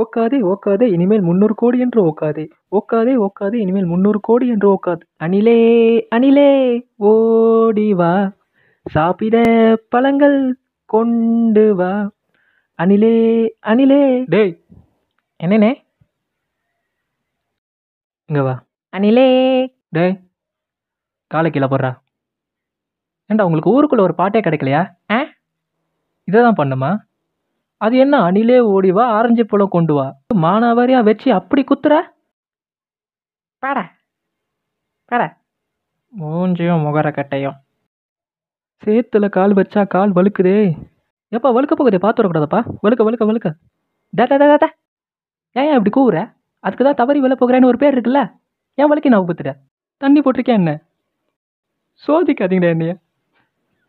ஓக்காதே ஓக்காதே இனிமேல் முந்நூறு கோடி என்று ஓக்காதே. ஓக்காதே ஓக்காதே இனிமேல் முந்நூறு கோடி என்று ஓக்காது. அணிலே அணிலே ஓடி வா. சாப்பிட பழங்கள் கொண்டு வா. அணிலே அணிலே. டேய் என்னண்ணே? இங்க வா. அணிலே. டேய் காலை கீழே போடுறா. ஏண்டா உங்களுக்கு ஊருக்குள்ள ஒரு பாட்டே கிடைக்கலையா? ஆ? இதை தான் பண்ணுமா அது என்ன? அணிலே ஓடி வா ஆரஞ்சு பழம் கொண்டு வா. மானாவாரியா வச்சு அப்படி குத்துற? பாட. பாட. மூஞ்சியும் முகர கட்டையும். சேத்துல கால் வச்சா கால் வழுக்குதே. எப்பா வழுக்க போகுதே பார்த்து வரக்கூடாதப்பா. வழுக்க வழுக்க வழுக்க. டா டா, டா, டா, டா. ஏன் இப்படி கூவுற? அதுக்கு தான் தவறி விழ போகிறேன்னு ஒரு பேர் இருக்குல்ல? ஏன் வழுக்கி நான் ஊத்துற தண்ணி போட்டிருக்கேன் என்ன? சோதிக்காதீங்கடா என்னைய.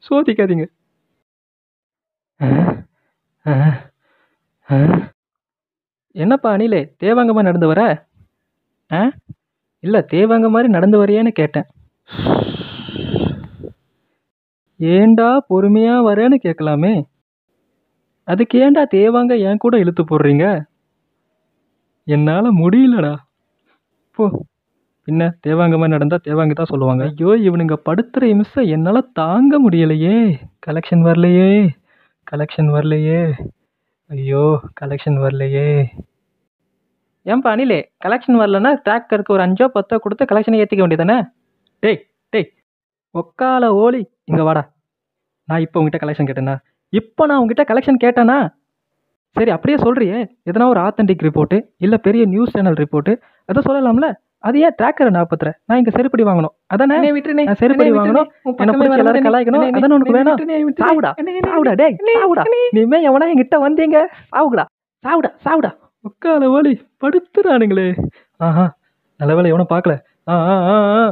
சோதிக்காதீங்க. என்னப்பா அணிலே தேவாங்கமாக நடந்து வர? ஆ? இல்லை தேவாங்க மாதிரி நடந்து வரையேன்னு கேட்டேன். ஏண்டா பொறுமையாக வரேன்னு கேட்கலாமே? அதுக்கு ஏண்டா தேவாங்க என் கூட இழுத்து போடுறீங்க? என்னால் முடியலடா. போ. பின்ன தேவாங்க மாதிரி நடந்தால் தேவாங்க தான் சொல்லுவாங்க. ஐயோ இவனுங்க படுத்துகிற இம்சை என்னால் தாங்க முடியலையே. கலெக்ஷன் வரலையே. கலெக்ஷன் வரலையே. ஐயோ கலெக்ஷன் வரலையே. ஏன்பா அனிலே கலெக்ஷன் வரலன்னா ட்ராக்கருக்கு ஒரு அஞ்சோ பத்தோ கொடுத்து கலெக்ஷனை ஏற்றிக்க வேண்டியதானே டேய் டேய் ஒக்கால ஓலி. இங்கே வாடா. நான் இப்போ உங்ககிட்ட கலெக்ஷன் கேட்டேனா? இப்போ நான் உங்ககிட்ட கலெக்ஷன் கேட்டேனா? சரி அப்படியே சொல்கிறியே எதனா ஒரு ஆத்தென்டிக் ரிப்போர்ட்டு இல்லை பெரிய நியூஸ் சேனல் ரிப்போர்ட்டு அதை சொல்லலாம்ல? அது ஏன் ட்ராக்கரை நாற்பத்துற நான் இங்கே செருப்படி வாங்கணும். அதானே? நான் செருப்படி வாங்கணும். என்ன எல்லாரும் கலாய்க்கணும். அதானே உனக்கு வேணும். சாவுடா. சாவுடா டேய் சாவுடா. நீமே எவனா என்கிட்ட வந்தீங்க? சாவுடா. சாவுடா சாவுடா. உக்கால ஓலி படுத்துறானுங்களே. ஆஹா நல்ல வேலை எவனும் பார்க்கல. ஆ ஆ ஆ.